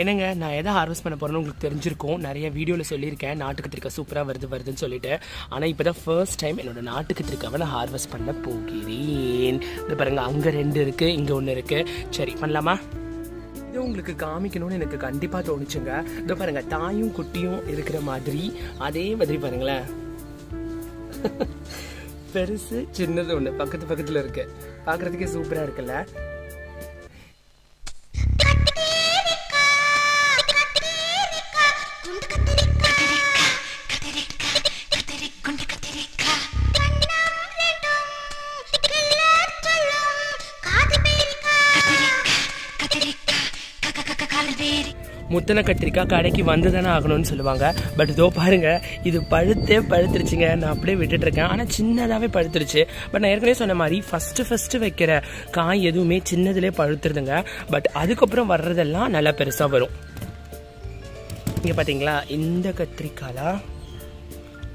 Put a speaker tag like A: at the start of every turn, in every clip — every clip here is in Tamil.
A: என்னங்க நான் எதை ஹார்வெஸ்ட் பண்ண போகிறேன்னு உங்களுக்கு தெரிஞ்சிருக்கும். நிறைய வீடியோவில் சொல்லியிருக்கேன். நாட்டு கத்திரிக்காய் சூப்பராக வருது வருதுன்னு சொல்லிட்டு. ஆனால் இப்போ தான் ஃபர்ஸ்ட் டைம் என்னோட நாட்டு கத்திரிக்காவை நான் ஹார்வெஸ்ட் பண்ண போகிறேன். இது பாருங்க அங்கே ரெண்டு இருக்குது இங்கே ஒன்று இருக்குது சரி பண்ணலாமா? இது உங்களுக்கு காமிக்கணும்னு எனக்கு கண்டிப்பாக தோணுச்சுங்க. இதோ பாருங்க தாயும் குட்டியும் இருக்கிற மாதிரி. அதே மாதிரி பாருங்களேன். பெருசு சின்னது ஒன்று பக்கத்து பக்கத்தில் இருக்குது பார்க்குறதுக்கே சூப்பராக இருக்குல்ல? முத்தனை கத்திரிக்காய் கடைக்கு வந்து தானே ஆகணும்னு சொல்லுவாங்க. பட் இதோ பாருங்க இது பழுத்தே பழுத்துருச்சுங்க. நான் அப்படியே விட்டுட்டு இருக்கேன் ஆனால் சின்னதாகவே பழுத்துருச்சு. பட் நான் ஏற்கனவே சொன்ன மாதிரி ஃபஸ்ட்டு ஃபஸ்ட்டு வைக்கிற காய் எதுவுமே சின்னதுலேயே பழுத்துருதுங்க. பட் அதுக்கப்புறம் வர்றதெல்லாம் நல்லா பெருசாக வரும். இங்கே பார்த்தீங்களா இந்த கத்திரிக்காய்லாம்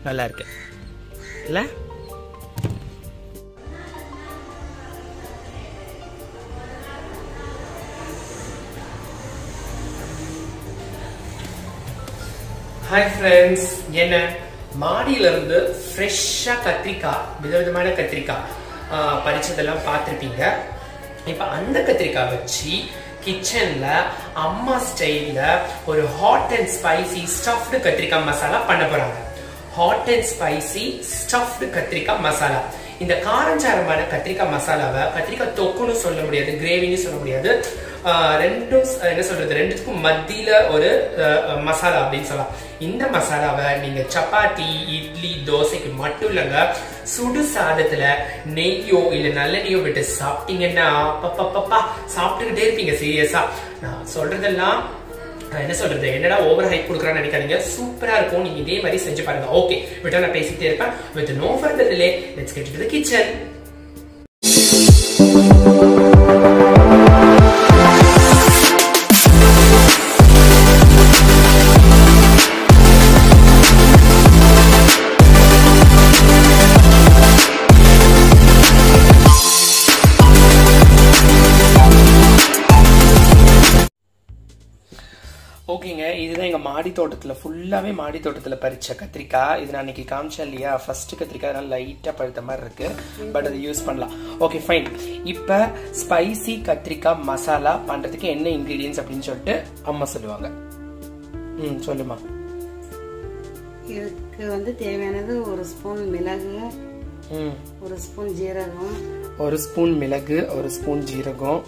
A: நல்லா இருக்கு. இல்லை? ஹாய் ஃப்ரெண்ட்ஸ் என்ன? மாடியில இருந்து ஃப்ரெஷ்ஷாக கத்திரிக்காய் விதவிதமான கத்திரிக்காய் பறிச்சதெல்லாம் பார்த்துருப்பீங்க. இப்போ அந்த கத்திரிக்காய் வச்சு கிச்சன்ல அம்மா ஸ்டைல்ல ஒரு ஹாட் அண்ட் ஸ்பைசி ஸ்டஃப்டு கத்திரிக்காய் மசாலா பண்ண போறாங்க. ஹாட் அண்ட் ஸ்பைசி ஸ்டஃப்டு கத்திரிக்காய் மசாலா. இந்த காரஞ்சாரமான கத்திரிக்காய் மசாலாவை கத்திரிக்காய் தொக்குன்னு சொல்ல முடியாது கிரேவின்னு சொல்ல முடியாது. ரெண்டும் என்ன சொல்றது ரெண்டுத்துக்கும் மத்தியில ஒரு மசாலா அப்படின்னு சொல்லலாம். இந்த மசாலாவை நீங்க சப்பாத்தி இட்லி தோசைக்கு மட்டும் இல்லைங்க சுடு சாதத்துல நெய்யோ இல்ல நல்லெண்ணெயோ விட்டு சாப்பிட்டீங்கன்னா அப்பப்பப்பா சாப்பிட்டுக்கிட்டே இருப்பீங்க சீரியஸா நான் சொல்றதெல்லாம் என்ன சொல்றது என்னடா ஓவர் ஹைப் கொடுக்குறான்னு நினைக்காதீங்க. சூப்பரா இருக்கும் நீங்க இதே மாதிரி செஞ்சு பாருங்க. ஓகே விட்டா நான் பேசிட்டே இருப்பேன். With no further delay let's get to the kitchen இதுதான் எங்க மாடி தோட்டத்துல ஃபுல்லாவே மாடி தோட்டத்துல பறிச்ச கத்திரிக்காய் இது நான் அன்னைக்கு காமிச்சேன் இல்லையா? ஃபர்ஸ்ட் கத்திரிக்காய் அதனால லைட்டா பழுத்த மாதிரி இருக்கு. பட் அதை யூஸ் பண்ணலாம். ஓகே ஃபைன் இப்ப ஸ்பைசி கத்திரிக்காய் மசாலா பண்றதுக்கு என்ன இன்கிரீடியன்ஸ் அப்படின்னு சொல்லிட்டு அம்மா சொல்லுவாங்க. ம் சொல்லுமா.
B: இதுக்கு வந்து தேவையானது ஒரு ஸ்பூன் மிளகு
A: ம்.
B: ஒரு ஸ்பூன் ஜீரகம்.
A: ஒரு ஸ்பூன் மிளகு ஒரு ஸ்பூன் ஜீரகம்.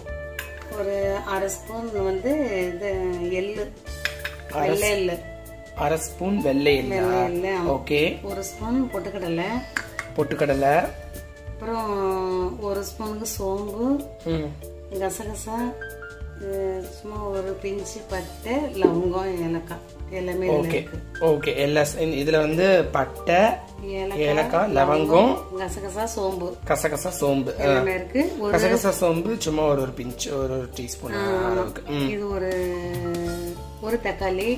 B: ஒரு அரை ஸ்பூன் வந்து இது எள்ளு. வெள்ளை எள்ளு.
A: அரை ஸ்பூன் வெள்ளை
B: எள்ளு?
A: ஓகே.
B: ஒரு ஸ்பூன் பொட்டுக்கடலை.
A: பொட்டுக்கடலை.
B: அப்புறம் ஒரு ஸ்பூனுக்கு சோம்பு. கசகசா சும்மா ஒரு பிஞ்சு பட்டை லவங்கம் ஏலக்காய். எல்லாமே
A: ஓகே. ஓகே. எல்லா இதுல வந்து பட்டை
B: ஏலக்காய்
A: லவங்கம்
B: கசகசா சோம்பு.
A: கசகசா சோம்பு.
B: எல்லாமே இருக்கு.
A: கசகசா சோம்பு சும்மா ஒரு ஒரு பிஞ்ச் ஒரு ஒரு டீஸ்பூன் அளவுக்கு.
B: இது ஒரு ஒரு தக்காளி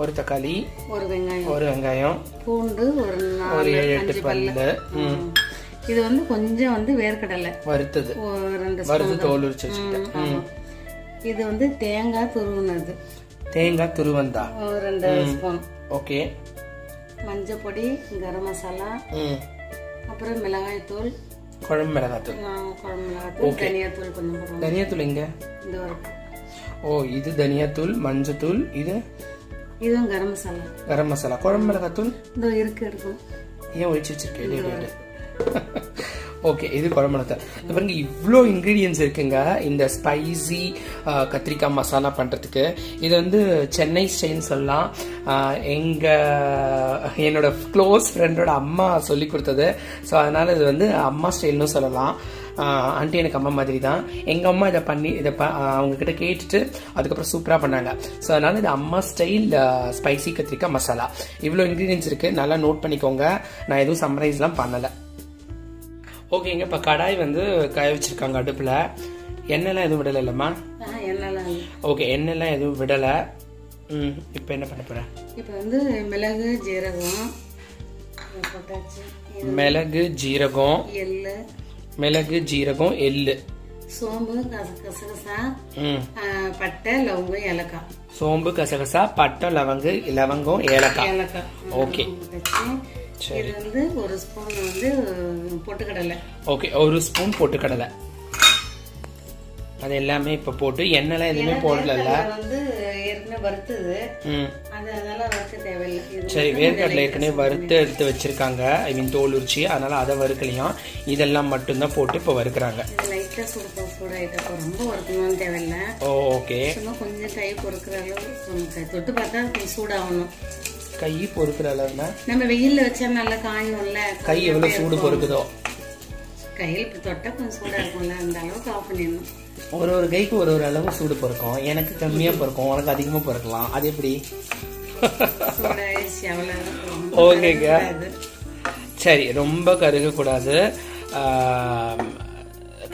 A: ஒரு தக்காளி
B: ஒரு வெங்காயம்.
A: ஒரு வெங்காயம்
B: பூண்டு ஒரு
A: ஒரு
B: நாலு
A: ஏழு எட்டு பல்லு.
B: இது வந்து கொஞ்சம் வந்து வேர்க்கடலை.
A: வறுத்தது.
B: ரெண்டு
A: வறுத்து தோல் உரிச்சு வச்சுக்கிட்டேன்.
B: இது வந்து தேங்காய் துருவுனது.
A: தேங்காய் துருவந்தா.
B: ரெண்டு ஸ்பூன்.
A: ஓகே.
B: மஞ்சள் பொடி கரம் மசாலா. அப்புறம் மிளகாய் தூள்.
A: குழம்பு மிளகாத்தூள்
B: குழம்பு மிளகாய் தூள் தனியா தூள் கொஞ்சம் போடுவோம்.
A: தனியாத்தூள் எங்க?
B: இந்த ஒரு
A: ஓ இது தனியாத்தூள் மஞ்சத்தூள் இது?
B: இதுவும் கரம் மசாலா.
A: கரம் மசாலா. குழம்பு மிளகாத்தூள்?
B: இதோ இருக்கு இருக்கும்
A: ஏன் ஒழிச்சு வச்சிருக்கேன். ஓகே இது குழம்பு மிளகாய் பாருங்க இவ்வளோ இன்க்ரீடியன்ஸ் இருக்குங்க இந்த ஸ்பைசி கத்திரிக்காய் மசாலா பண்ணுறதுக்கு இது வந்து சென்னை ஸ்டைல்னு சொல்லலாம். ஆஹ், எங்க என்னோட க்ளோஸ் ஃப்ரெண்டோட அம்மா சொல்லி கொடுத்தது. ஸோ அதனால இது வந்து அம்மா ஸ்டைல்னு சொல்லலாம். ஆண்டி எனக்கு அம்மா மாதிரி தான் எங்க அம்மா இதை பண்ணி இதை ப- ஆஹ், அவங்க கிட்ட கேட்டுட்டு அதுக்கப்புறம் சூப்பரா பண்ணாங்க. ஸோ அதனால இது அம்மா ஸ்டைல் ஸ்பைசி கத்திரிக்காய் மசாலா. இவ்வளோ இன்க்ரீடியன்ஸ் இருக்கு. நல்லா நோட் பண்ணிக்கோங்க. நான் எதுவும் சம்மரைஸ்லாம் பண்ணல. ஓகேங்க இப்போ கடாய் வந்து காய வச்சிருக்காங்க அடுப்பில். எண்ணெய்லாம் எதுவும் விடலை இல்லைம்மா. ஓகே எண்ணெய்லாம் எதுவும் விடலை. ம் இப்போ என்ன பண்ண போகிறேன்
B: இப்போ வந்து மிளகு ஜீரகம்
A: மிளகு ஜீரகம்.
B: எள்ளு.
A: மிளகு ஜீரகம் எள்ளு.
B: சோம்பு கச கசகசா பட்டை லவங்கம் ஏலக்காய்.
A: சோம்பு கசகசா பட்டை லவங்கு லவங்கம் ஏலக்காய்.
B: ஏலக்காய்.
A: ஓகே.
B: இது வந்து ஒரு ஸ்பூன் வந்து பொட்டுக்கடலை.
A: ஓகே ஒரு ஸ்பூன் பொட்டுக்கடலை. அது எல்லாமே இப்போ போட்டு எண்ணெய்லாம் எதுவுமே போடல
B: வந்து ஏற்கனவே வறுத்தது.
A: ம்.
B: அது அதெல்லாம் வறுக்க தேவையில்லை.
A: சரி வேர்க்கடலை ஏற்கனவே வறுத்து எடுத்து வச்சிருக்காங்க. ஐ மீன் தோல் உரிச்சி. அதனால அதை வறுக்கலையாம் இதெல்லாம் மட்டும்தான் போட்டு இப்போ வறுக்கிறாங்க.
B: இது லைட்டா சூடு சூடாயிட்டா ரொம்ப வறுக்கணும்னு தேவையில்லை.
A: ஓகே
B: சும்மா கொஞ்சம் கை பொறுக்கிற அளவு நமக்கு தொட்டு பார்த்தா கொஞ்சம் சூடாகணும்.
A: கை பொறுக்கிற அளவுனா?
B: நம்ம வெயில்ல வச்சா நல்லா காயும்ல
A: கை எவ்வளவு சூடு பொறுக்குதோ?
B: கையில் தொட்டா கொஞ்சம் சூடா இருக்கும்ல. அந்த அளவுக்கு ஆஃப் பண்ணிடணும்.
A: ஒரு ஒரு கைக்கு ஒரு ஒரு அளவு சூடு பொறுக்கும். எனக்கு கம்மியா பொறுக்கும். உனக்கு அதிகமா பொறுக்கலாம். அது எப்படி? ஓகேங்க. சரி ரொம்ப கருகக்கூடாது.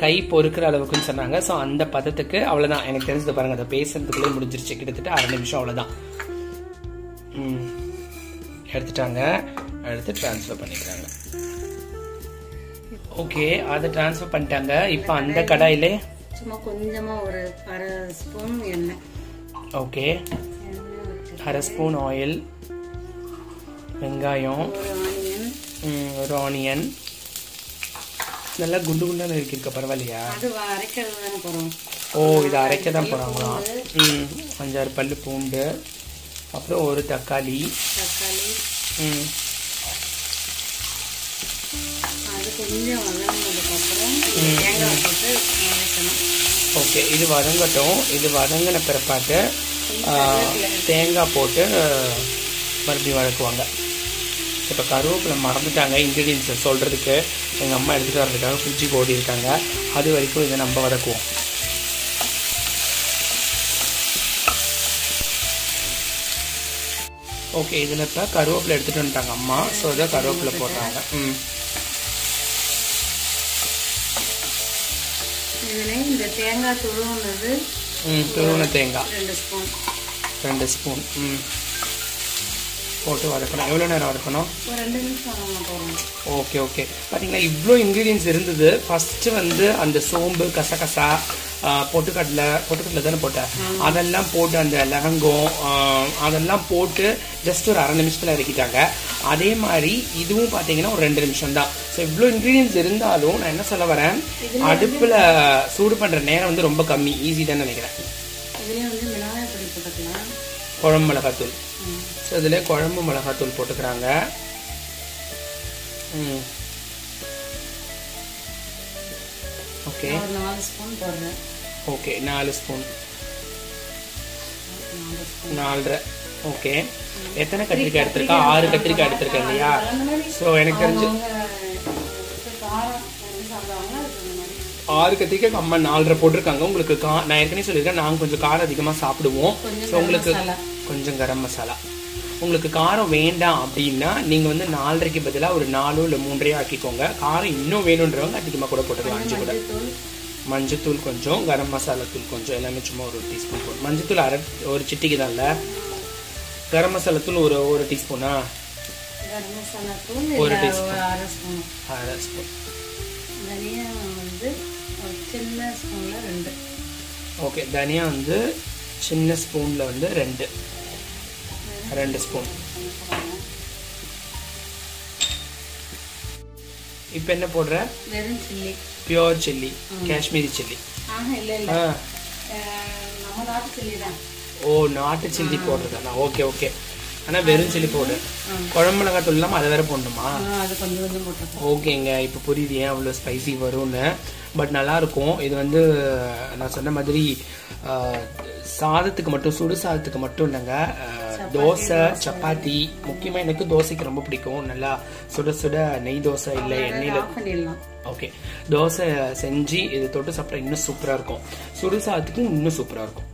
A: கை பொறுக்கிற அளவுக்குன்னு சொன்னாங்க. ஸோ அந்த பதத்துக்கு அவ்வளோதான் எனக்கு தெரிஞ்சது பாருங்க அதை பேசுறதுக்குள்ளே முடிஞ்சிருச்சு. கிட்டத்தட்ட அரை நிமிஷம் அவ்வளோதான் எடுத்துட்டாங்க. எடுத்து ட்ரான்ஸ்ஃபர் பண்ணிக்கிறாங்க. ஓகே அதை ட்ரான்ஸ்ஃபர் பண்ணிட்டாங்க. இப்போ அந்த கடாயிலே
B: சும்மா கொஞ்சமா ஒரு அரை ஸ்பூன் எண்ணெய்.
A: ஓகே. அரை ஸ்பூன் ஆயில் வெங்காயம்
B: ஒரு ஆனியன்
A: நல்லா குண்டு குண்டான இருக்கிருக்க பரவாயில்லையா? ஓ இதை அரைக்க தான் போகிறாங்களாம் ம் அஞ்சாறு பல்லு பூண்டு அப்புறம் ஒரு தக்காளி.
B: தக்காளி.
A: ம்.
B: அது கொஞ்சம் வதங்கினதுக்கு அப்புறம் தேங்காய் போட்டு வதக்கணும்
A: ஓகே இது வதங்கட்டும். இது வதங்கின பிறப்பாட்டு தேங்காய் போட்டு மறுபடியும் வதக்குவாங்க. இப்போ கருவேப்பிலை மறந்துட்டாங்க இன்க்ரீடியன்ஸை சொல்கிறதுக்கு எங்கள் அம்மா எடுத்துகிட்டு வர்றதுக்காக ஃப்ரிட்ஜுக்கு ஓடி இருக்காங்க அது வரைக்கும் இதை நம்ம வதக்குவோம். ஓகே இதில் இப்போ கருவேப்பிலை எடுத்துகிட்டு வந்துட்டாங்க அம்மா. ஸோ இதை கருவேப்பிலை போடுறாங்க ம்.
B: இதுல இந்த தேங்காய் துருவுனது
A: துருவன தேங்காய்.
B: ரெண்டு ஸ்பூன்.
A: ரெண்டு ஸ்பூன். ம். போட்டு வதக்கணும். எவ்வளோ நேரம் வதக்கணும்? ஓகே ஓகே பார்த்தீங்களா இவ்வளோ இன்க்ரீடியன்ஸ் இருந்தது. ஃபஸ்ட்டு வந்து அந்த சோம்பு கசகசா பொட்டுக்கடலை பொட்டுக்கடலை தானே போட்டேன் அதெல்லாம் போட்டு அந்த லவங்கம் ஆ, அதெல்லாம் போட்டு ஜஸ்ட் ஒரு அரை நிமிஷத்தில் இறக்கிட்டாங்க. அதே மாதிரி இதுவும் பார்த்தீங்கன்னா ஒரு ரெண்டு நிமிஷம் தான். ஸோ இவ்வளோ இன்க்ரீடியன்ஸ் இருந்தாலும் நான் என்ன சொல்ல வரேன்? அடுப்பில் சூடு பண்ணுற நேரம் வந்து ரொம்ப கம்மி. ஈஸி தான் நினைக்கிறேன். குழம்பு மிளகாத்தூள். ஸோ இதில் குழம்பு மிளகாத்தூள் போட்டுக்கிறாங்க. ஓகே.
B: நாலு ஸ்பூன் போடுறேன்.
A: ஓகே நாலு ஸ்பூன்.
B: நாலு ஸ்பூன்.
A: நாலரை. ஓகே. எத்தனை கத்திரிக்காய் எடுத்திருக்கா? ஆறு கத்திரிக்காய் எடுத்திருக்கேன் இல்லையா? ஸோ எனக்கு தெரிஞ்சு ஆறு கத்திரிக்காய் அம்மா நாலரை போட்டிருக்காங்க. உங்களுக்கு கா நான் ஏற்கனவே சொல்லியிருக்கேன் நாங்கள் கொஞ்சம் காரம் அதிகமாக சாப்பிடுவோம். ஸோ உங்களுக்கு கொஞ்சம் கரம் மசாலா. உங்களுக்கு காரம் வேண்டாம் அப்படின்னா நீங்கள் வந்து நாலரைக்கு பதிலாக ஒரு நாலோ இல்லை மூன்றையோ ஆக்கிக்கோங்க. காரம் இன்னும் வேணுன்றவங்க அதிகமாக கூட போட்டுக்கலாம் அஞ்சு கூட.
B: மஞ்சள்
A: மஞ்சத்தூள் கொஞ்சம் கரம் மசாலா தூள் கொஞ்சம் எல்லாமே சும்மா ஒரு டீஸ்பூன் போடும் மஞ்சத்தூள் அரை ஒரு சிட்டிக்கு தான்ல கரம் மசாலா தூள் ஒரு ஒரு டீஸ்பூனா ஒரு
B: இல்ல. ஒரு அரை ஸ்பூன். தனியா வந்து சின்ன ஸ்பூன்ல ரெண்டு.
A: ஓகே தனியா வந்து சின்ன ஸ்பூனில் வந்து ரெண்டு. ரெண்டு ஸ்பூன் இப்போ என்ன போடுற?
B: வெறும் chilli.
A: Pure chilli Kashmiri chilli ஆ
B: அஹ், நம்ம நாட்டு சில்லி தான்.
A: ஓ நாட்டு சில்லி போடுறதா? ஓகே ஓகே ஆனால் வெறும் சில்லி போடு குழம்பு மிளகாய் தூள் இல்லாமல் அதை வேற போடணுமா? ஓகேங்க இப்போ புரியுது ஏன் அவ்வளோ ஸ்பைசி வரும்னு. பட் நல்லா இருக்கும். இது வந்து நான் சொன்ன மாதிரி சாதத்துக்கு மட்டும் சுடு சாதத்துக்கு மட்டும் இல்லைங்க. தோசை சப்பாத்தி. முக்கியமாக எனக்கு தோசைக்கு ரொம்ப பிடிக்கும். நல்லா சுட சுட நெய் தோசை இல்லை எண்ணெயில். ஓகே தோசை செஞ்சு இது தொட்டு சாப்பிட்டா இன்னும் சூப்பராக இருக்கும். சுடு சாதத்துக்கும் இன்னும் சூப்பராக இருக்கும்.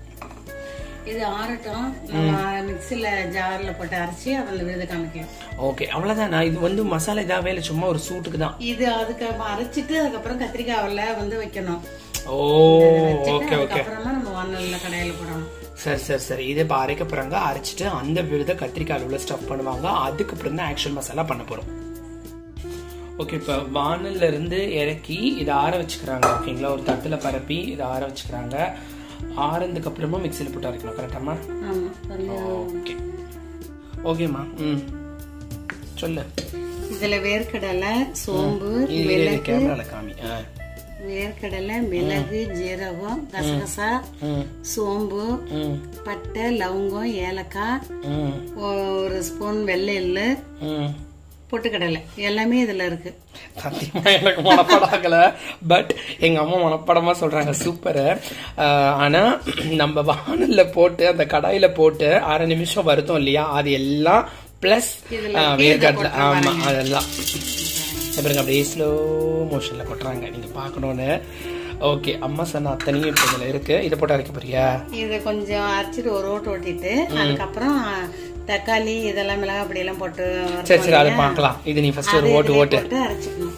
B: இது ஆறட்டும். நம்ம மிக்சில ஜார்ல போட்டு அரைச்சி அதில் விழுத காமிக்கலாம்
A: ஓகே அவ்வளோதானா இது வந்து மசாலா இதாகவே இல்லை சும்மா ஒரு சூட்டுக்கு தான்.
B: இது அதுக்கு அரைச்சிட்டு அதுக்கப்புறம் கத்திரிக்காவில வந்து வைக்கணும்.
A: Oh okay okay.
B: அதுக்கப்புறமா நம்ம வானல்ல கடையில போடணும்.
A: சரி சரி சரி. இது இப்போ அரைக்க போகிறாங்க அரைச்சிட்டு அந்த விழுத கத்திரிக்காய் உள்ள ஸ்டஃப் பண்ணுவாங்க. அதுக்கப்புறம் தான் ஆக்சுவல் மசாலா பண்ண போகிறோம் ஓகே இப்போ வானல்ல இருந்து இறக்கி இதை ஆற வச்சுக்கிறாங்க. ஓகேங்களா? ஒரு தட்டுல பரப்பி இதை ஆற வச்சுக்கிறாங்க. ஆறதுக்கு அப்புறமா மிக்சியில் போட்டு அரைக்கணும். கரெக்டாமா
B: ஆமா கொஞ்சம்
A: ஓகே ஓகேம்மா ம். சொல்லு.
B: இதுல வேர்க்கடலை சோம்பு மிளகு.
A: காமி. ஆ.
B: வேர்க்கடலை மிளகு ஜீரகம் கசகசா சோம்பு பட்டை லவங்கம் ஏலக்காய் ஒரு ஸ்பூன் வெள்ளை எள்ளு பொட்டுக்கடலை. எல்லாமே இதுல இருக்கு.
A: சத்தியமா எனக்கு மனப்பாடம் ஆகல பட் எங்க அம்மா மனப்பாடமா சொல்றாங்க. சூப்பர் ஆனா நம்ம வானல்ல போட்டு அந்த கடாயில போட்டு அரை நிமிஷம் வருத்தம் இல்லையா? அது எல்லாம் பிளஸ் வேர்க்கடலை. ஆமா அதெல்லாம். பாருங்க அப்படியே ஸ்லோ மோஷன்ல கொட்டுறாங்க. நீங்க பார்க்கணும்னு. ஓகே அம்மா சொன்ன அத்தனையும் இப்போ இதுல இருக்கு. இதை போட்டு அரைக்க போறியா?
B: இதை கொஞ்சம் அரைச்சிட்டு ஒரு ஓட்டு ஓட்டிட்டு அதுக்கப்புறம் தக்காளி இதெல்லாம் மிளகா அப்படி எல்லாம் போட்டு
A: சரி சரி அதை பார்க்கலாம். இது நீ ஃபர்ஸ்ட் ஒரு ஓட்டு ஓட்டு.
B: அரைச்சிக்கணும்.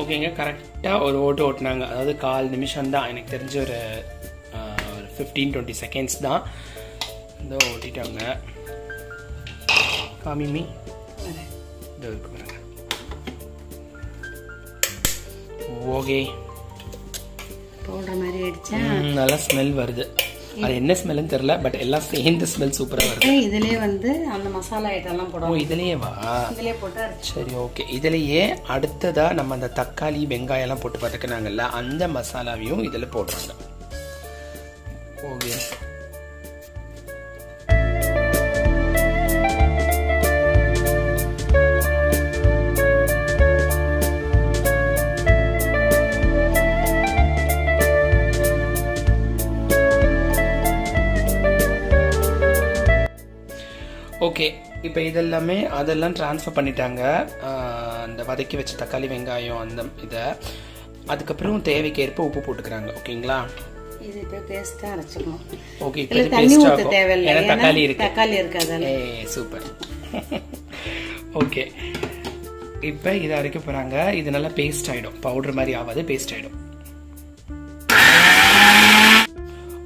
A: ஓகேங்க கரெக்டாக ஒரு ஓட்டு ஓட்டுனாங்க. அதாவது கால் நிமிஷம் தான். எனக்கு தெரிஞ்ச ஒரு ஒரு ஃபிஃப்டீன் டுவெண்ட்டி செகண்ட்ஸ் தான். இந்த ஓட்டிட்டாங்க. காமிமி இந்த இருக்கு ஓகே.
B: போடுற மாதிரி ஆயிடுச்சா?
A: நல்லா ஸ்மெல் வருது. அது என்ன ஸ்மெல்னு தெரியல பட் எல்லாம் சேர்ந்து ஸ்மெல் சூப்பராக வருது.
B: இதுலயே வந்து அந்த மசாலா ஐட்டம் எல்லாம்
A: ஓ
B: போடுவோம்
A: இதுலயே வா.
B: இதுலயே போட்டு
A: சரி ஓகே இதுலயே அடுத்ததா நம்ம அந்த தக்காளி வெங்காயம் எல்லாம் போட்டு பார்த்துக்கினாங்கல்ல அந்த மசாலாவையும் இதுல போடுறாங்க. ஓகே. ஓகே இப்போ இதெல்லாமே அதெல்லாம் ட்ரான்ஸ்ஃபர் பண்ணிட்டாங்க. அந்த வதக்கி வச்ச தக்காளி வெங்காயம் அந்த இதை. அதுக்கப்புறம் தேவைக்கு ஏற்ப உப்பு போட்டுக்கிறாங்க. ஓகேங்களா
B: இது இப்போ பேஸ்டா அரைச்சிக்கணும்
A: ஓகே இப்போ
B: தண்ணி தேவையில்லை.
A: ஏன்னா தக்காளி இருக்கு.
B: தக்காளி இருக்கு
A: ஏ சூப்பர் ஓகே இப்போ இதை அரைக்க போறாங்க. இது நல்லா பேஸ்ட் ஆயிடும். பவுடர் மாதிரி ஆகாது பேஸ்ட் ஆயிடும்.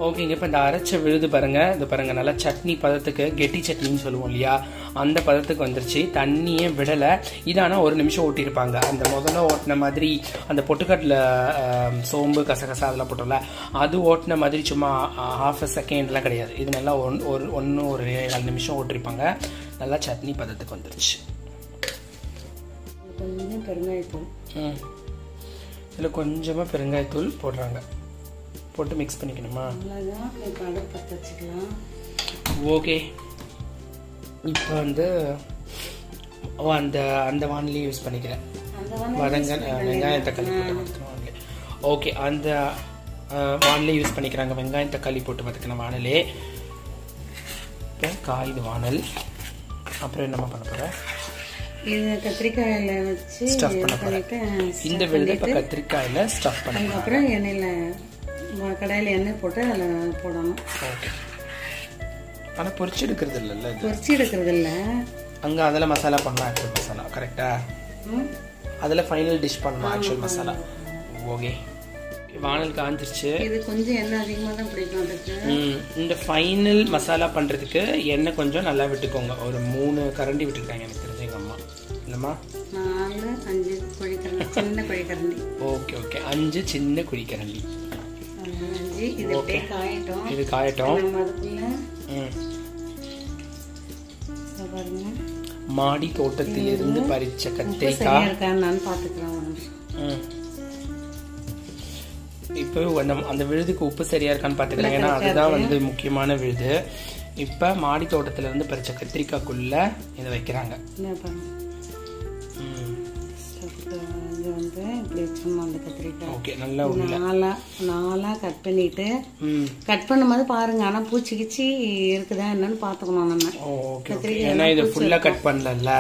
A: ஓகேங்க இப்போ இந்த அரைச்ச விழுது பாருங்க. இந்த பாருங்க நல்லா சட்னி பதத்துக்கு கெட்டி சட்னின்னு சொல்லுவோம் இல்லையா? அந்த பதத்துக்கு வந்துருச்சு. தண்ணியே விடலை. இது ஆனால் ஒரு நிமிஷம் ஓட்டியிருப்பாங்க. அந்த முதல்ல ஓட்டின மாதிரி அந்த பொட்டுக்கட்டில் சோம்பு கசகசா அதெல்லாம் போட்டோம்ல அது ஓட்டின மாதிரி சும்மா ஹாஃப் அ செகண்ட்லாம் கிடையாது. இது நல்லா ஒன் ஒரு ஒன்று ஒரு ஏழு நிமிஷம் ஓட்டிருப்பாங்க நல்லா சட்னி பதத்துக்கு வந்துருச்சு.
B: கொஞ்சம் பெருங்காயத்தூள்.
A: இதில் கொஞ்சமாக பெருங்காயத்தூள் போடுறாங்க. போட்டு மிக்ஸ் பண்ணிக்கணுமா? ஓகே இப்போ வந்து அந்த அந்த வானிலையும் யூஸ் பண்ணிக்கிறேன்.
B: அந்த வந்து
A: வதங்க வெங்காயம் தக்காளி போட்டு வானிலை. ஓகே அந்த வானிலை யூஸ் பண்ணிக்கிறாங்க. வெங்காயம் தக்காளி போட்டு வதக்கின வானிலே. இப்போ காயுது வானல். அப்புறம் என்னம்மா பண்ண போகிறேன்
B: இது கத்திரிக்காயில வச்சு
A: ஸ்டஃப் பண்ண போகிறேன் இந்த விழுது இப்போ கத்திரிக்காயில் ஸ்டஃப் பண்ண
B: அதுக்கப்புறம் எண்ணெயில் கடாயில எண்ணெய் போட்டு அதில் போடணும்.
A: ஆனால் பொரிச்சு எடுக்கிறது இல்லைல்ல
B: பொரிச்சு எடுக்கிறது இல்லை
A: அங்கே அதில் மசாலா பண்ணலாம் ஆக்சுவல் மசாலா கரெக்டா அதில் ஃபைனல் டிஷ் பண்ணலாம் ஆக்சுவல் மசாலா. ஓகே. வானல் காஞ்சிருச்சு.
B: இது கொஞ்சம் எண்ணெய் அதிகமாக தான் பிடிக்கும் அதுக்கு.
A: இந்த ஃபைனல் மசாலா பண்ணுறதுக்கு எண்ணெய் கொஞ்சம் நல்லா விட்டுக்கோங்க. ஒரு மூணு கரண்டி விட்டுருக்காங்க எனக்கு தெரிஞ்ச எங்கள் அம்மா. இல்லைம்மா
B: நாலு அஞ்சு குழிக்கரண்டி சின்ன குழிக்கரண்டி
A: ஓகே ஓகே. அஞ்சு சின்ன குழிக்கரண்டி
B: அஞ்சு இது அப்படியே காயட்டும்.
A: இது காயட்டும்.
B: நம்ம அதுக்குள்ள
A: மாடி தோட்டத்திலிருந்து பறிச்ச கத்திரிக்காய்.
B: இருக்கான்னு நான் பார்த்துக்கிறேன் ஒரு நிமிஷம்.
A: இப்போ அந்த அந்த விழுதுக்கு உப்பு சரியா இருக்கான்னு பார்த்துக்கிறேன் ஏன்னா அதுதான் வந்து முக்கியமான விழுது. இப்போ மாடி தோட்டத்துல இருந்து பறிச்ச கத்திரிக்காய்க்குள்ள இதை வைக்கிறாங்க.
B: வந்து இப்படி வச்சிடணும் அந்த கத்திரிக்காய்
A: ஓகே நல்லா உள்ள
B: நாலா நாலா கட் பண்ணிட்டு கட் பண்ணும்போது பாருங்க ஆனா பூச்சி கிச்சி இருக்குதா என்னன்னு பாத்துக்கணும் நம்ம.
A: ஓகே ஓகே ஏன்னா இது ஃபுல்லா கட் பண்ணலல்ல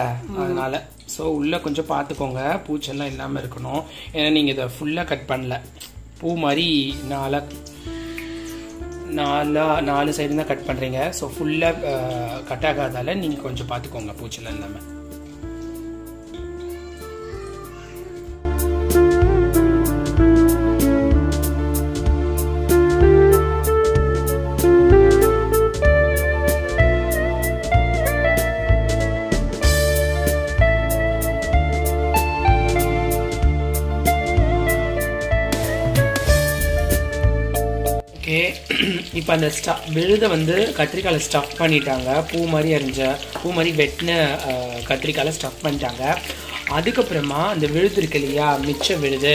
A: அதனால. ஸோ உள்ள கொஞ்சம் பார்த்துக்கோங்க பூச்செல்லாம் இல்லாம இருக்கணும். ஏன்னா நீங்க இதை ஃபுல்லா கட் பண்ணல. பூ மாதிரி நாலா நாலா நாலு சைடு தான் கட் பண்றீங்க. ஸோ ஃபுல்லா கட் ஆகாதால நீங்க கொஞ்சம் பார்த்துக்கோங்க பூச்செல்லாம் இல்லாம. இப்போ அந்த ஸ்டா விழுதை வந்து கத்திரிக்காயில் ஸ்டஃப் பண்ணிட்டாங்க. பூ மாதிரி அரிஞ்ச பூ மாதிரி வெட்டின கத்திரிக்காயில் ஸ்டஃப் பண்ணிட்டாங்க. அதுக்கப்புறமா அந்த விழுது இருக்கு இல்லையா? மிச்ச விழுது.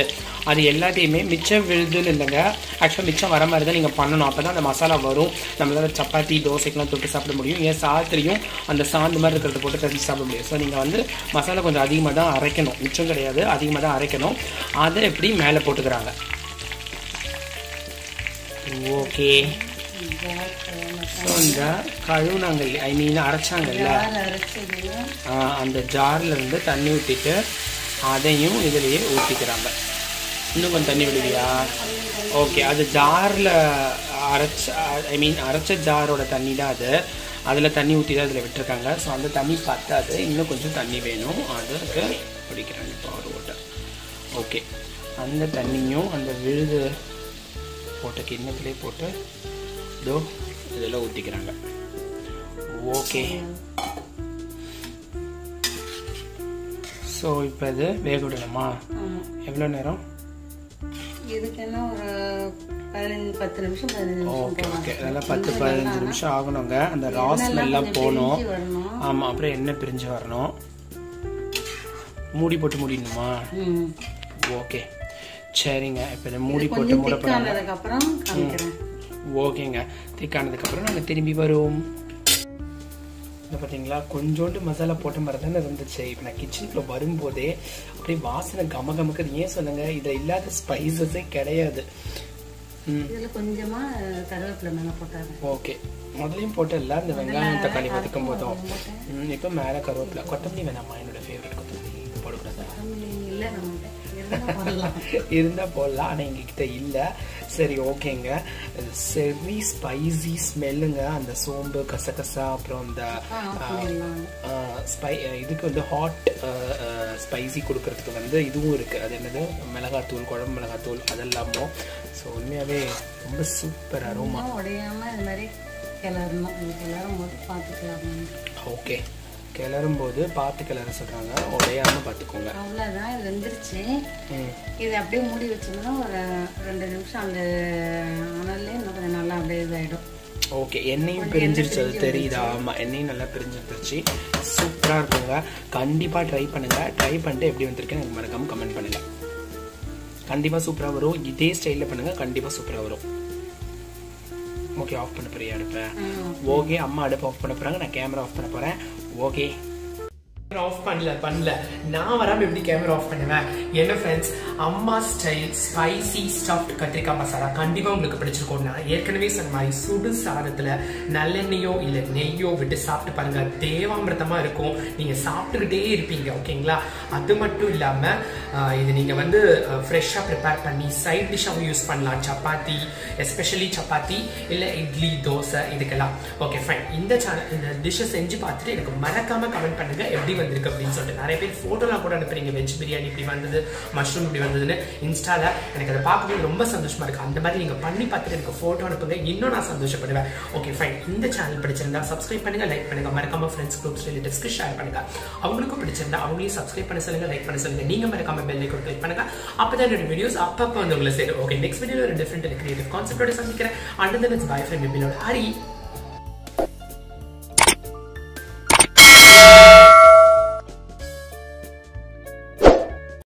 A: அது எல்லாத்தையுமே மிச்சம் விழுதுன்னு இல்லைங்க. ஆக்சுவலாக மிச்சம் வர மாதிரி தான் நீங்கள் பண்ணணும். அப்போ தான் அந்த மசாலா வரும். நம்மளால் சப்பாத்தி தோசைக்கெலாம் தொட்டு சாப்பிட முடியும். ஏன் சாத்திரியும் அந்த சாந்து மாதிரி இருக்கிறத போட்டு கழிச்சு சாப்பிட முடியும். ஸோ நீங்கள் வந்து மசாலா கொஞ்சம் அதிகமாக தான் அரைக்கணும். மிச்சம் கிடையாது. அதிகமாக தான் அரைக்கணும். அதை எப்படி மேலே போட்டுக்கிறாங்க? ஓகே. ஸோ இந்த கழுவுனாங்க ஐ மீன் அரைச்சாங்கல்ல? அந்த ஜார்ல இருந்து தண்ணி ஊற்றிட்டு அதையும் இதுலயே ஊற்றிக்கிறாங்க இன்னும் கொஞ்சம் தண்ணி விடுவியா? ஓகே அது ஜாரில் அரைச்ச ஐ மீன் அரைச்ச ஜாரோட தண்ணி தான் அது. அதில் தண்ணி ஊற்றி தான் அதில் விட்டுருக்காங்க. ஸோ அந்த தண்ணி பத்தாது. இன்னும் கொஞ்சம் தண்ணி வேணும். அதுக்கு பிடிக்கிறாங்க பவர் ஓட்ட. ஓகே அந்த தண்ணியும் அந்த விழுது போட்ட கிண்ணத்திலே போட்டு இதோ இதெல்லாம் ஊற்றிக்கிறாங்க ஓகே. ஸோ இப்போ இது வேக விடணுமா எவ்வளோ நேரம்?
B: இதுக்கு என்ன ஒரு பதினஞ்சு பத்து நிமிஷம் பதினஞ்சு நிமிஷம்
A: ஓகே ஓகே அதெல்லாம் பத்து பதினஞ்சு நிமிஷம் ஆகணுங்க. அந்த ரா ஸ்மெல்லாம் போகணும். ஆமாம் அப்புறம் எண்ணெய் பிரிஞ்சு வரணும். மூடி போட்டு மூடிடணுமா?
B: ம்.
A: ஓகே சரிங்க. இப்போ இதை மூடி போட்டு மூட போகிறாங்க ஓகேங்க திக்கானதுக்கப்புறம் நாங்கள் திரும்பி வருவோம் இந்த பார்த்தீங்களா கொஞ்சோண்டு மசாலா போட்ட மாதிரி தானே இருந்துச்சு. இப்போ நான் கிச்சனுக்குள்ள வரும்போதே அப்படியே வாசனை கம கமக்குது ஏன் சொல்லுங்க? இதில் இல்லாத ஸ்பைசஸே கிடையாது.
B: இதுல கொஞ்சமா கருவேப்பிலை மேல போட்டாரு
A: ஓகே. முதலையும் போட்டல இந்த வெங்காயம் தக்காளி வதக்கும் போதும். இப்போ மேலே கருவேப்பிலை. கொத்தமல்லி வேணாமா என்னோட ஃபேவரட் கொத்தமல்லி போடக்கூடாதா
B: இல்ல இருந்தா போடலாம்
A: ஆனால் எங்ககிட்ட இல்லை. சரி ஓகேங்க. செரி ஸ்பைசி ஸ்மெல்லுங்க அந்த சோம்பு கசகசா அப்புறம் அந்த. ஸ்பை இதுக்கு வந்து ஹாட் ஸ்பைசி கொடுக்கறதுக்கு வந்து இதுவும் இருக்குது அது என்னது? மிளகாத்தூள் குழம்பு மிளகாத்தூள் அதெல்லாமும் ஸோ உண்மையாகவே ரொம்ப சூப்பர் அரோமா
B: இன்னும் உடையாம இது மாதிரி கிளறும் போது பார்த்துக்கலாம்.
A: ஓகே கிளறும் போது பார்த்து கிளற சொல்கிறாங்க உடையாம பார்த்துக்கோங்க.
B: அவ்வளோதான் இது வெந்துருச்சு. இது அப்படியே மூடி வச்சோம்னா ஒரு ரெண்டு நிமிஷம் அந்த அனல்லே இன்னும் கொஞ்சம் நல்லா அப்படியே இதாயிடும்.
A: ஓகே எண்ணெயும் பிரிஞ்சிருச்சு. அது தெரியுதா? ஆமாம் எண்ணெயும் நல்லா பிரிஞ்சிருச்சு சூப்பராக இருக்குங்க. கண்டிப்பாக ட்ரை பண்ணுங்க. ட்ரை பண்ணிட்டு எப்படி வந்திருக்குன்னு எனக்கு மறக்காம கமெண்ட் பண்ணுங்க. கண்டிப்பாக சூப்பராக வரும். இதே ஸ்டைலில் பண்ணுங்க. கண்டிப்பாக சூப்பராக வரும். ஓகே ஆஃப் பண்ண போறியா அடுப்பை ஓகே அம்மா அடுப்பு ஆஃப் பண்ண போறாங்க நான் கேமரா ஆஃப் பண்ண போறேன். ஓகே. ஆஃப் பண்ணல பண்ணல. நான் வராமல் எப்படி கேமரா ஆஃப் பண்ணுவேன்? என்ன ஃப்ரெண்ட்ஸ் அம்மா ஸ்டைல் ஸ்பைசி ஸ்டஃப்ட் கத்திரிக்காய் மசாலா கண்டிப்பாக உங்களுக்கு பிடிச்சிருக்கும். நான் ஏற்கனவே சொன்ன மாதிரி சுடு சாதத்தில் நல்லெண்ணெயோ இல்லை நெய்யோ விட்டு சாப்பிட்டு பாருங்கள் தேவாமிரதமாக இருக்கும். நீங்கள் சாப்பிட்டுக்கிட்டே இருப்பீங்க ஓகேங்களா? அது மட்டும் இல்லாமல் இது நீங்கள் வந்து ஃப்ரெஷ்ஷாக ப்ரிப்பேர் பண்ணி சைட் டிஷ்ஷாகவும் யூஸ் பண்ணலாம். சப்பாத்தி எஸ்பெஷலி சப்பாத்தி இல்லை இட்லி தோசை இதுக்கெல்லாம். ஓகே ஃபைன் இந்த சேனல் இந்த டிஷ்ஷை செஞ்சு பார்த்துட்டு எனக்கு மறக்காம கமெண்ட் பண்ணுங்கள் எப்படி வந்திருக்கு அப்படின்னு சொல்லிட்டு. நிறைய பேர் ஃபோட்டோலாம் கூட அனுப்புறீங்க. வெஜ் பிரியாணி இப்படி வந்தது மஷ்ரூம் இப்படி வந்ததுன்னு இன்ஸ்டால எனக்கு அதை பார்க்கும்போது ரொம்ப சந்தோஷமா இருக்கு. அந்த மாதிரி நீங்க பண்ணி பார்த்துட்டு எனக்கு ஃபோட்டோ அனுப்புங்க. இன்னும் நான் சந்தோஷப்படுவேன். ஓகே ஃபைன் இந்த சேனல் பிடிச்சிருந்தா சப்ஸ்கிரைப் பண்ணுங்க லைக் பண்ணுங்க. மறக்காம ஃப்ரெண்ட்ஸ் குரூப்ஸ் ரிலேட்டிவ்ஸ்க்கு ஷேர் பண்ணுங்க. அவங்களுக்கும் பிடிச்சிருந்தா அவங்களையும் சப்ஸ்கிரைப் பண்ண சொல்லுங்க லைக் பண்ண சொல்லுங்க. நீங்க மறக்காம பெல் ஐக்கன் கிளிக் பண்ணுங்க. அப்பதான் என்னோட வீடியோஸ் அப்பப்போ வந்து உங்களை சேரும். ஓகே நெக்ஸ்ட் வீடியோ ஒரு டிஃப்ரெண்ட் கிரியேட்டிவ் கான்செப்டோட சந்திக்கிறேன். And then it's bye friend Hari